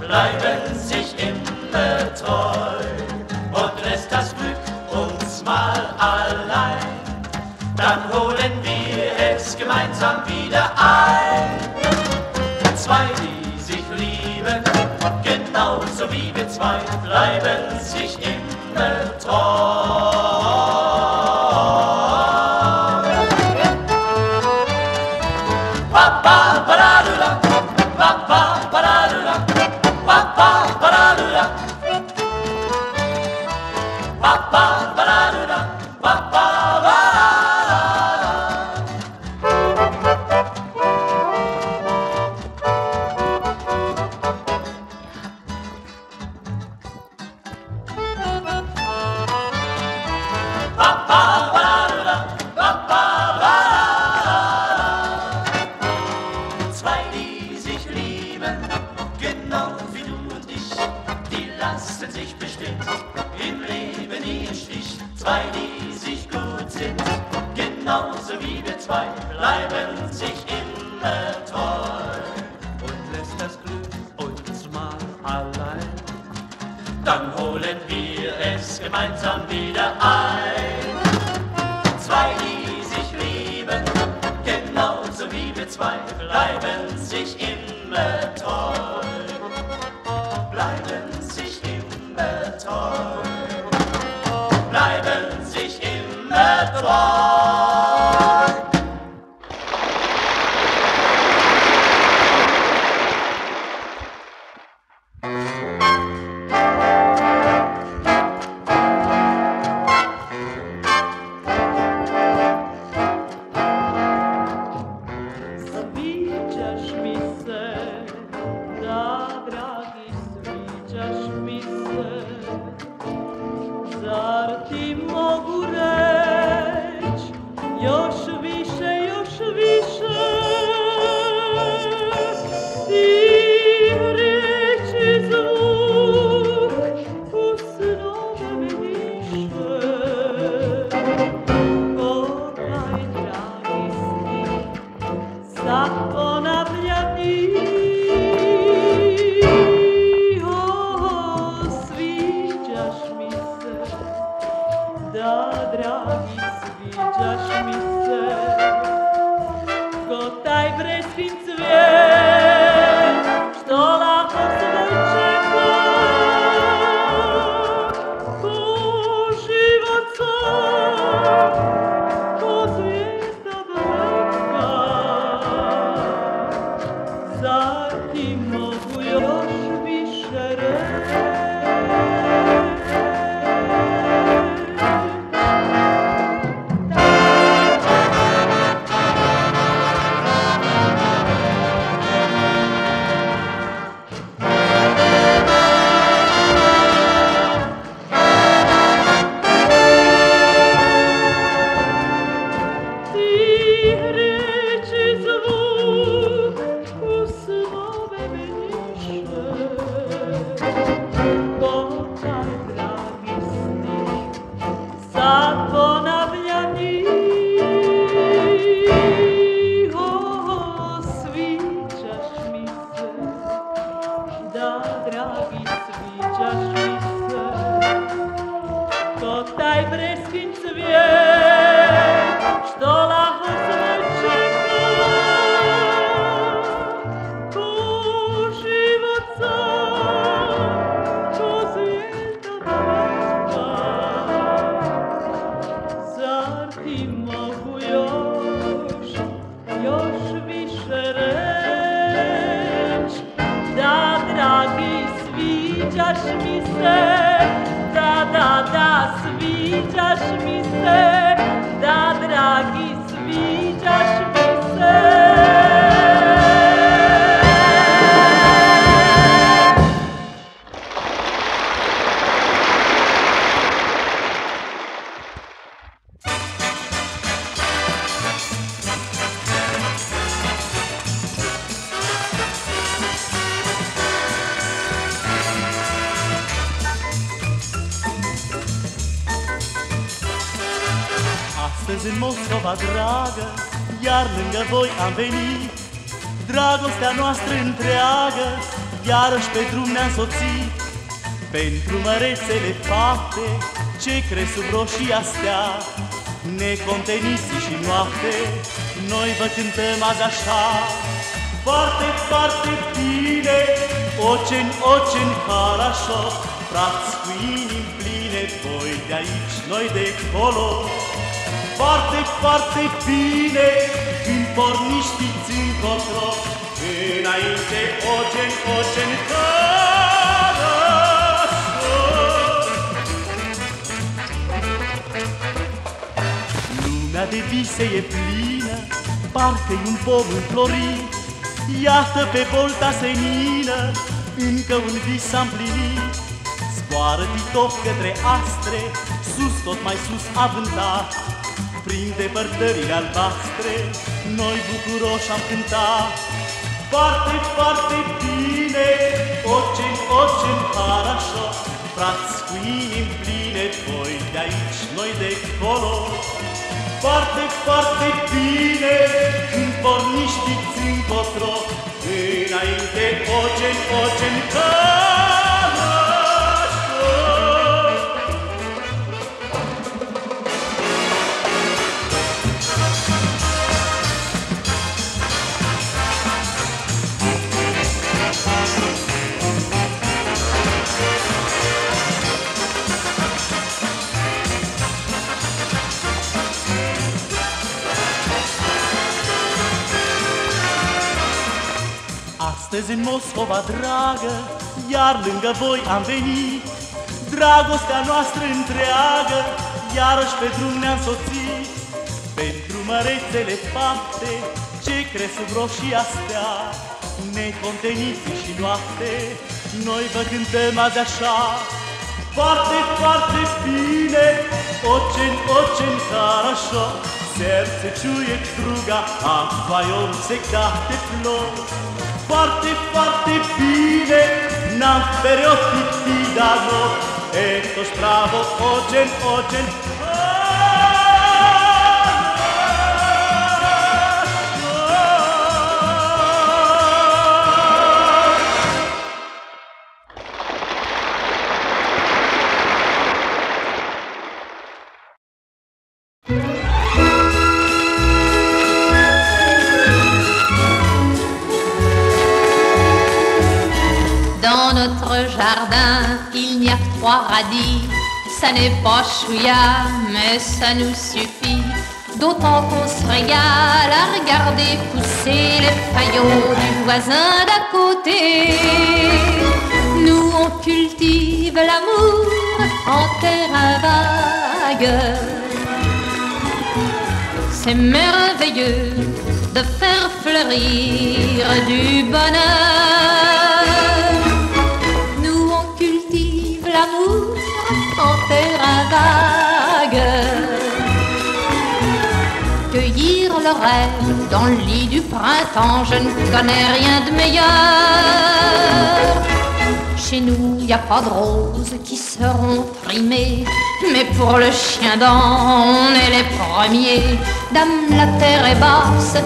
bleiben sich immer treu und lässt das Glück uns mal allein, dann holen wir es gemeinsam wieder ein. Zwei, die sich lieben, genauso wie wir zwei, bleiben sich immer treu. bleiben sich immer treu und lässt das Glück uns mal allein. Dann holen wir es gemeinsam wieder ein. Zwei, die sich lieben, genauso wie wir zwei, bleiben sich immer treu. Bleiben sich immer treu. Bleiben sich immer treu. Thank you. Najbrž s de. Astăzi în Moscova, dragă, iar lângă voi am venit. Dragostea noastră întreagă, iarăși pe drum ne-a soțit Pentru mărețele fapte, ce crezi sub roșia stea Neconteniții și noapte, noi vă cântăm azi așa. Foarte, foarte bine, oceni, oceni, harașo Frați cu inimi pline, voi de aici, noi de acolo foarte, foarte bine Când porni știți încotro Înainte ogen, ogen, Lumea de vise e plină Parcă-i un pom înflorit Iată pe volta senină Încă un vis am plinit Zboară titoc către astre Sus, tot mai sus avântat prin depărtările albastre, noi bucuroși am cântat. Foarte, foarte bine, ocen, ocen, harașo, frați cu inimi pline, voi de aici, noi de acolo. Foarte, foarte bine, când porni știți încotro, înainte, ocen, ocen, harașo. Astăzi în Moscova, dragă, iar lângă voi am venit Dragostea noastră întreagă, iarăși pe drum ne-am soțit Pentru mărețele fapte, ce crezi sub roșia stea Neconteniți și noapte, noi vă cântăm azi așa Foarte, foarte bine, ocen, ocen, хорошо Сердце чует друга, а в твоем всегда тепло Foarte, foarte bine N-am pereotit ti da E to ecco, stravo oggi oggi ocen radis. Ça n'est pas chouïa, mais ça nous suffit. D'autant qu'on se régale à regarder pousser les faillots du voisin d'à côté. Nous, on cultive l'amour en terrain vague. C'est merveilleux de faire fleurir du dans le lit du printemps, je ne connais rien de meilleur. Chez nous, y a pas de roses qui seront primées, mais pour le chien dent, on est les premiers. Dame, la terre est basse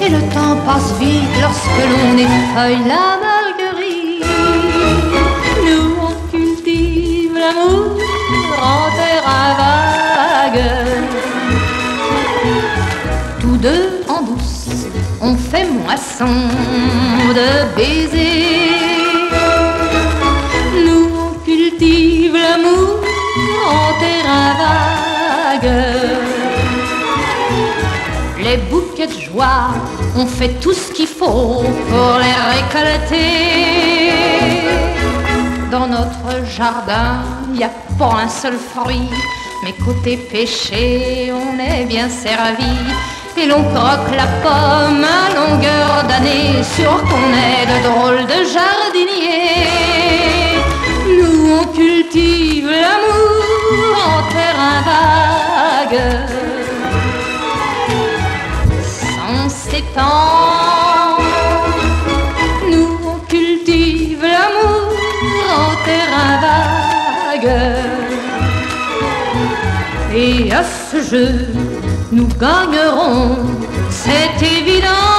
et le temps passe vite lorsque l'on effeuille la marguerite. Nous, on cultive l'amour en terrain vague. Fait moisson de baisers. Nous on cultive l'amour en terrain vague. Les bouquets de joie, on fait tout ce qu'il faut pour les récolter. Dans notre jardin, il n'y a pas un seul fruit, mais côté péché, on est bien servi. Et l'on croque la pomme à longueur d'année, sûr qu'on est de drôles de jardiniers. Nous on cultive l'amour en terrain vague. Sans s'étendre, nous on cultive l'amour en terrain vague. Et à ce jeu, nous gagnerons, c'est évident.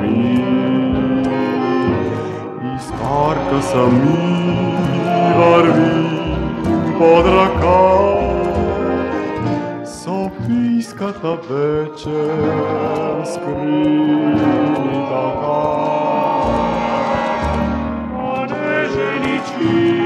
mí, iscarcas mi, mí, armin podraca, sopisca ta vece scrita ta, o neženici,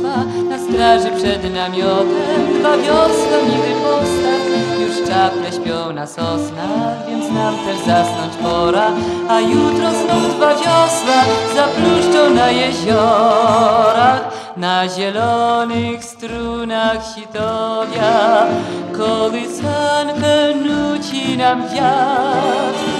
Na straży przed namiotem dwa wiosła niby postaw. Już czaple śpią na sosnach, więc nam też zasnąć pora A jutro znów dwa wiosła zapluszczą na jeziorach. Na zielonych strunach sitowia Kołysankę nuci nam wiatr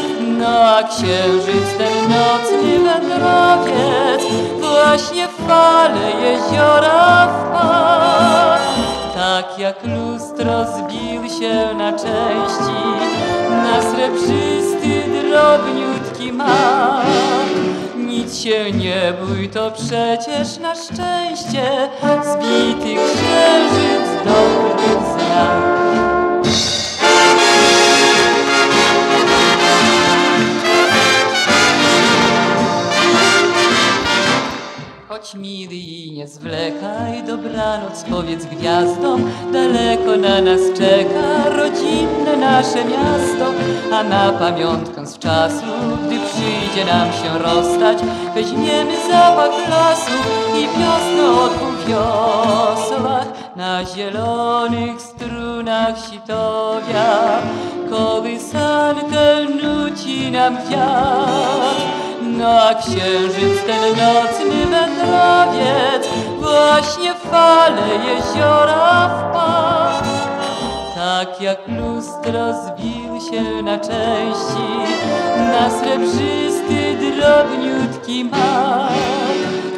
no a księżyc ten nocny wędrowiec Właśnie w fale jeziora wpadł. Tak jak lustro zbił się na części Na srebrzysty, drobniutki mak. Nic się nie bój, to przecież na szczęście Zbity księżyc dobry znak Mily i nie zwlekaj, dobranoc powiedz gwiazdom, daleko na nas czeka rodzinne nasze miasto, a na pamiątkę z czasu, gdy przyjdzie nam się rozstać, weźmiemy zapach lasu i wiosną o dwóch wiosłach, na zielonych strunach sitowia, kołysankę nuci nam kwiat. No a księżyc ten nocny wędrowiec Właśnie w fale jeziora wpadł. Tak jak lustro zbił się na części Na srebrzysty, drobniutki mak.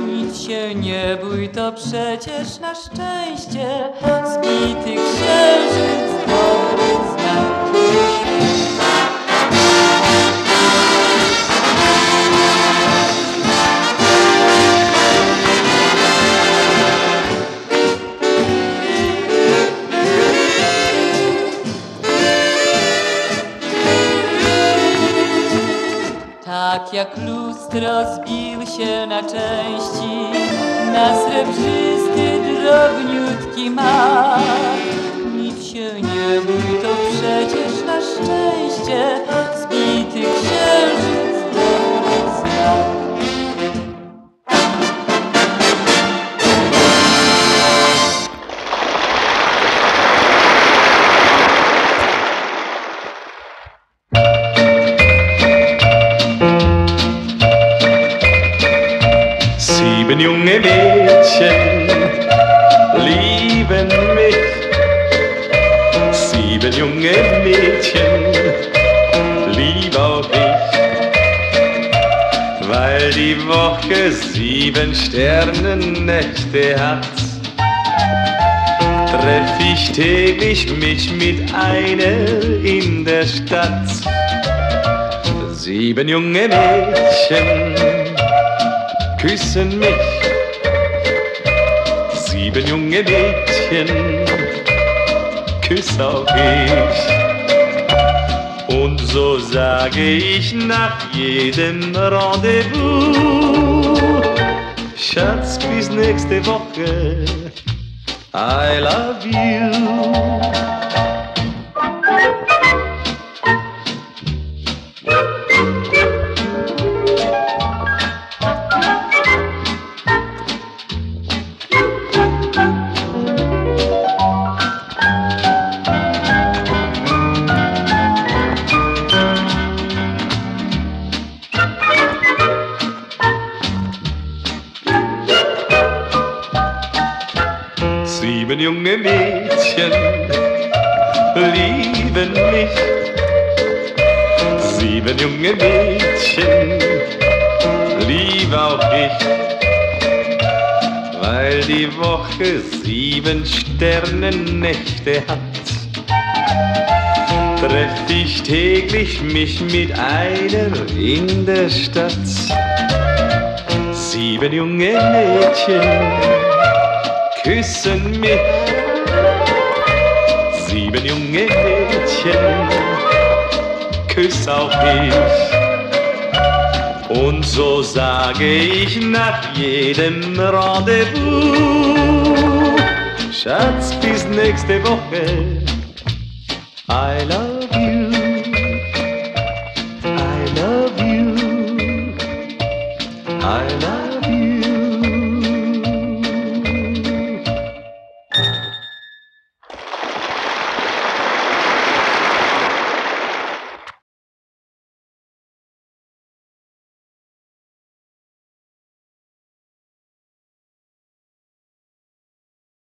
Nic się nie bój, to przecież na szczęście Zbity księżyc dobry znak jak lustro zbił się na części. Na srebrzysty, drobniutki mak Mädchen lieben mich. Sieben junge Mädchen lieb auch ich. Weil die Woche sieben Sternennächte hat, treff ich täglich mich mit einer in der Stadt. Sieben junge Mädchen küssen mich. Sieben junge Mädchen, küss auch ich. Und so sage ich nach jedem Rendezvous, Schatz, bis nächste Woche, I love you. Mich mit einer in der Stadt. Sieben junge Mädchen küssen mich. Sieben junge Mädchen, küss auch ich. Und so sage ich nach jedem Rendezvous, Schatz, bis nächste Woche. I love